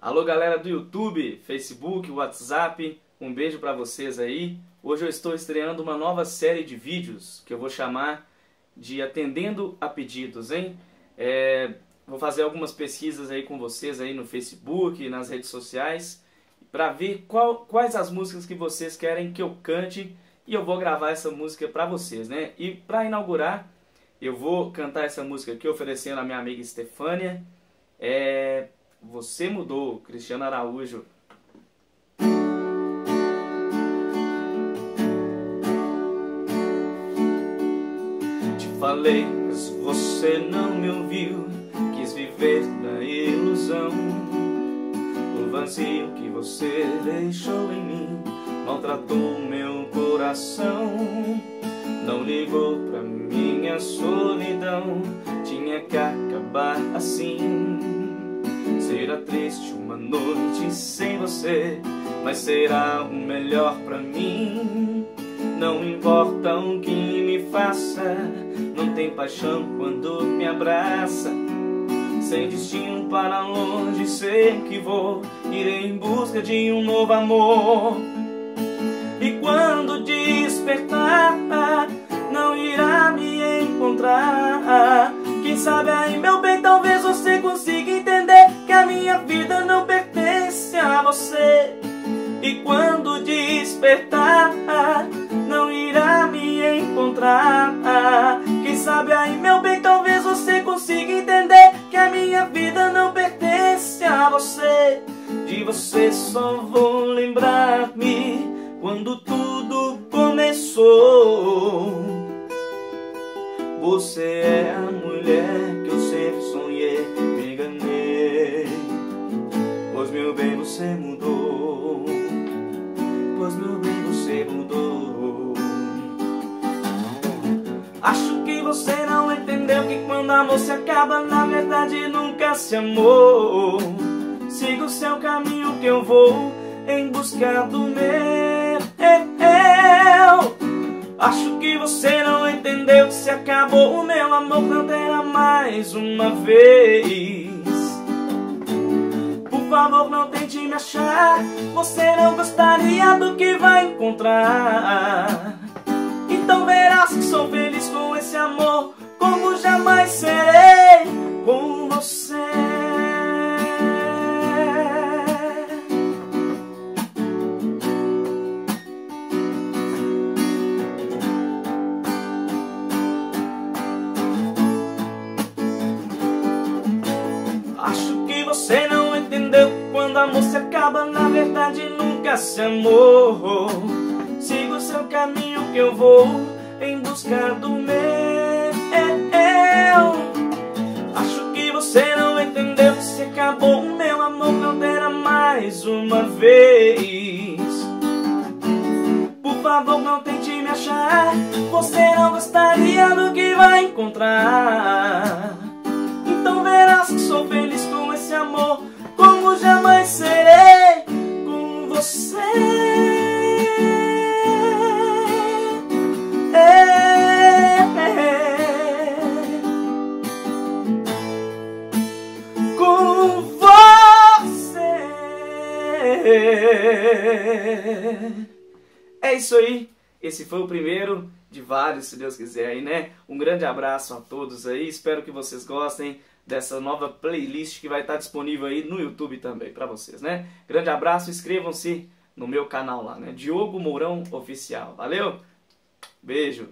Alô galera do YouTube, Facebook, WhatsApp, um beijo para vocês aí. Hoje eu estou estreando uma nova série de vídeos que eu vou chamar de Atendendo a Pedidos, hein? É, vou fazer algumas pesquisas aí com vocês aí no Facebook, nas redes sociais, para ver qual, quais as músicas que vocês querem que eu cante e eu vou gravar essa música para vocês, né? E para inaugurar, eu vou cantar essa música aqui oferecendo a minha amiga Estefânia. É, você mudou, Cristiano Araújo. Te falei, mas você não me ouviu. Quis viver na ilusão. O vazio que você deixou em mim maltratou meu coração. Não ligou pra minha solidão. Tinha que acabar assim. Será triste uma noite sem você, mas será o melhor pra mim. Não importa o que me faça, não tem paixão quando me abraça. Sem destino para longe, sei que vou, irei em busca de um novo amor. E quando despertar, não irá me encontrar. Quem sabe aí, meu bem, talvez minha vida não pertence a você. E quando despertar, não irá me encontrar. Quem sabe aí, meu bem, talvez você consiga entender que a minha vida não pertence a você. De você só vou lembrar-me quando tudo começou. Você é a mulher você mudou. Acho que você não entendeu que quando amor se acaba, na verdade nunca se amou. Siga o seu caminho que eu vou em busca do meu. Acho que você não entendeu que se acabou o meu amor não terá mais uma vez. Você não gostaria do que vai encontrar. Quando amor se acaba, na verdade nunca se amou. Siga o seu caminho que eu vou em busca do meu. Acho que você não entendeu se acabou o meu amor, não terá mais uma vez. Por favor, não tente me achar. Você não gostaria do que vai encontrar. É isso aí. Esse foi o primeiro de vários, se Deus quiser aí, né? Um grande abraço a todos aí. Espero que vocês gostem dessa nova playlist que vai estar disponível aí no YouTube também para vocês, né? Grande abraço, inscrevam-se no meu canal lá, né? Diogo Mourão Oficial. Valeu? Beijo!